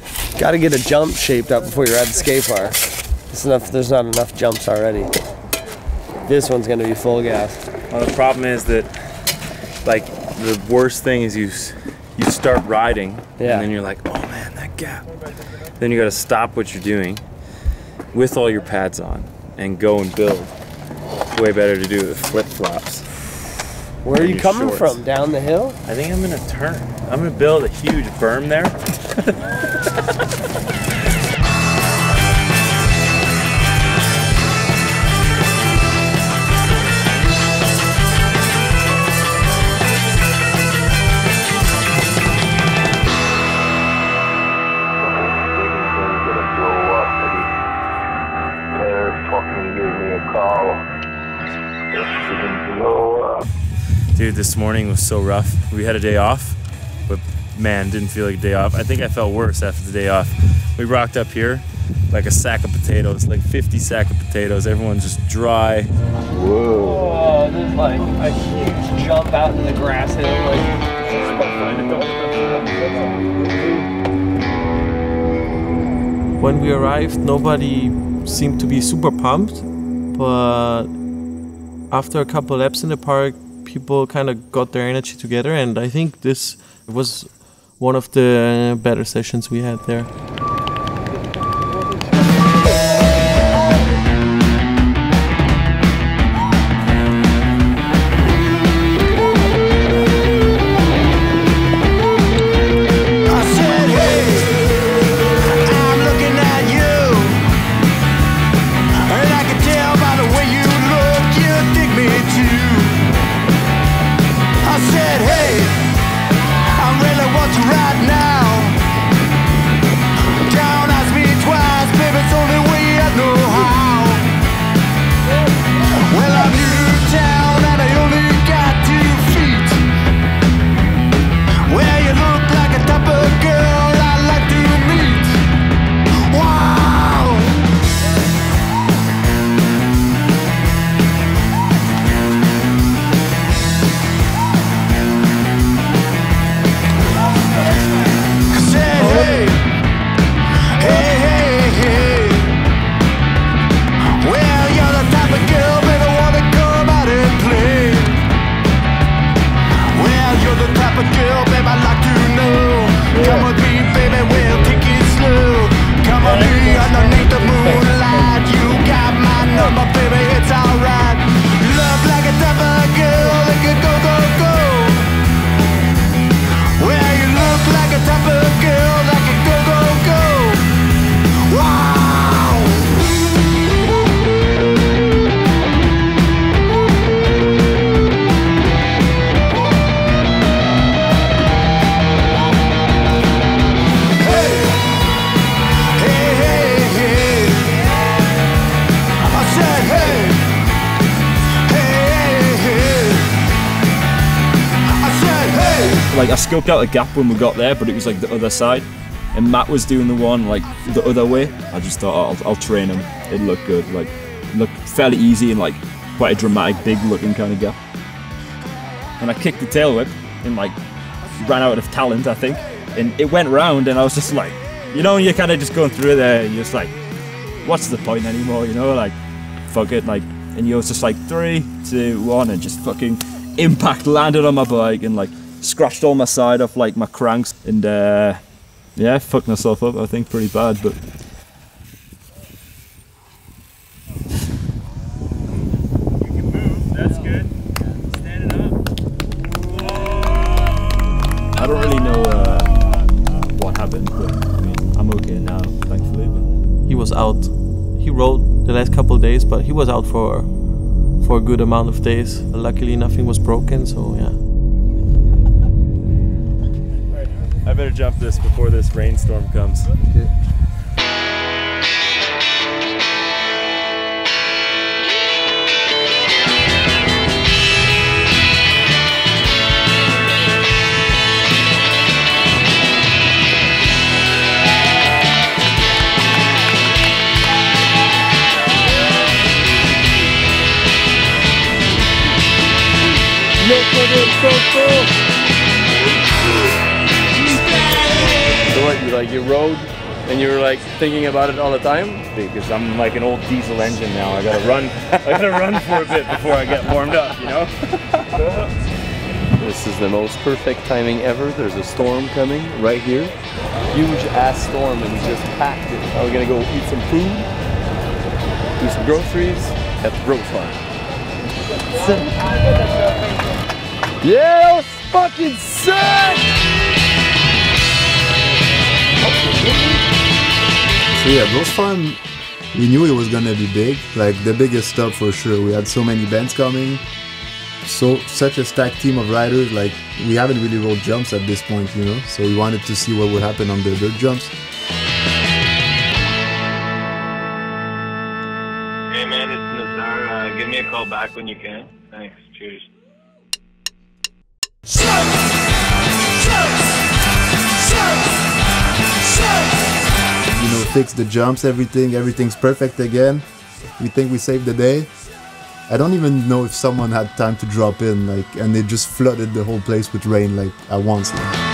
Got to get a jump shaped up before you're at the skate park. There's, enough, there's not enough jumps already. This one's gonna be full gas. Well, the problem is that, like, the worst thing is you you start riding, Yeah. and then you're like, oh man, that gap. Then you got to stop what you're doing with all your pads on and go and build. Way better to do it with flip flops. Where are you coming shorts. from? Down the hill? I think I'm gonna turn. I'm gonna build a huge berm there. gonna blow up and Claire fucking gave me a call. Dude, this morning was so rough. We had a day off, but man, didn't feel like a day off. I think I felt worse after the day off. We rocked up here like a sack of potatoes, like 50 sack of potatoes. Everyone's just dry. Oh, there's like a huge jump out in the grass hill. When we arrived, nobody seemed to be super pumped, but after a couple laps in the park, people kind of got their energy together, and I think this was one of the better sessions we had there. Like I scoped out a gap when we got there, but it was like the other side, and Matt was doing the one like the other way. I just thought oh, I'll, I'll train him. It looked good, like looked fairly easy and like quite a dramatic, big looking kind of gap. And I kicked the tail whip and like ran out of talent, I think, and it went round, and I was just like, you know, you're kind of just going through there, and you're just like, what's the point anymore, you know, like fuck it, like, and you was just like three, two, one, and just fucking impact landed on my bike and like scratched all my side off like my cranks and uh, yeah, fucked myself up. I think pretty bad, but That's good. Standing up. I don't really know uh, what happened. But I mean, I'm okay now, thankfully. But He was out. He rode the last couple days, but he was out for for a good amount of days. Luckily, nothing was broken, so yeah. I better jump this before this rainstorm comes. So what, you Like you rode and you were like thinking about it all the time? because I'm like an old diesel engine now. I gotta run. I gotta run for a bit before I get warmed up. You know. This is the most perfect timing ever. There's a storm coming right here. Huge ass storm and we just packed it. Now we're gonna go eat some food, do some groceries at the Growth Farm. Yeah, that was fucking sick! So yeah, Rose Farm, we knew it was gonna be big, like the biggest stop for sure. We had so many bands coming, so such a stacked team of riders. Like we haven't really rolled jumps at this point, you know. So we wanted to see what would happen on the dirt jumps. Hey man, it's Nazar. Uh, give me a call back when you can. Thanks. Cheers. You know, fix the jumps, everything, everything's perfect again. We think we saved the day. I don't even know if someone had time to drop in, like, and they just flooded the whole place with rain, like at once. Like.